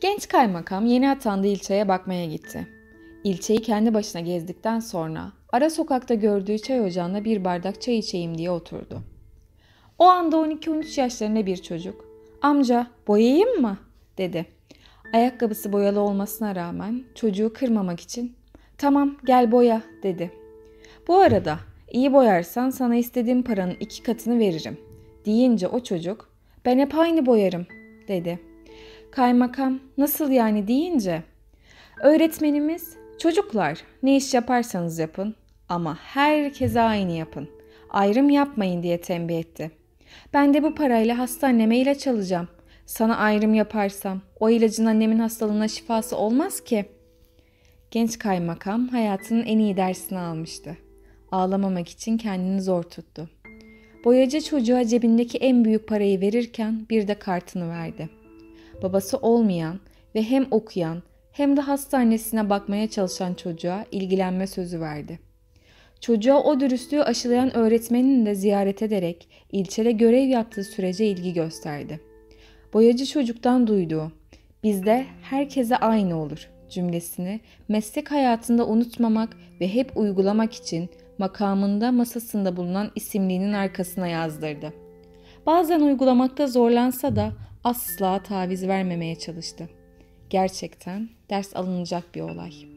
Genç kaymakam yeni atandığı ilçeye bakmaya gitti. İlçeyi kendi başına gezdikten sonra ara sokakta gördüğü çay ocağına bir bardak çay içeyim diye oturdu. O anda 12-13 yaşlarında bir çocuk "Amca, boyayayım mı?" dedi. Ayakkabısı boyalı olmasına rağmen çocuğu kırmamak için "Tamam, gel boya." dedi. Bu arada iyi boyarsan sana istediğim paranın iki katını veririm deyince o çocuk ben hep aynı boyarım dedi. Kaymakam nasıl yani deyince öğretmenimiz çocuklar ne iş yaparsanız yapın ama herkese aynı yapın. Ayrım yapmayın diye tembih etti. Ben de bu parayla hastaneme ilaç alacağım. Sana ayrım yaparsam o ilacın annemin hastalığına şifası olmaz ki. Genç kaymakam hayatının en iyi dersini almıştı. Ağlamamak için kendini zor tuttu. Boyacı çocuğa cebindeki en büyük parayı verirken bir de kartını verdi. Babası olmayan ve hem okuyan hem de hastanesine bakmaya çalışan çocuğa ilgilenme sözü verdi. Çocuğa o dürüstlüğü aşılayan öğretmenini de ziyaret ederek ilçede görev yaptığı sürece ilgi gösterdi. Boyacı çocuktan duyduğu bizde herkese aynı olur cümlesini meslek hayatında unutmamak ve hep uygulamak için makamında masasında bulunan isimliğinin arkasına yazdırdı. Bazen uygulamakta zorlansa da asla taviz vermemeye çalıştı. Gerçekten ders alınacak bir olay.